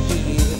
shut.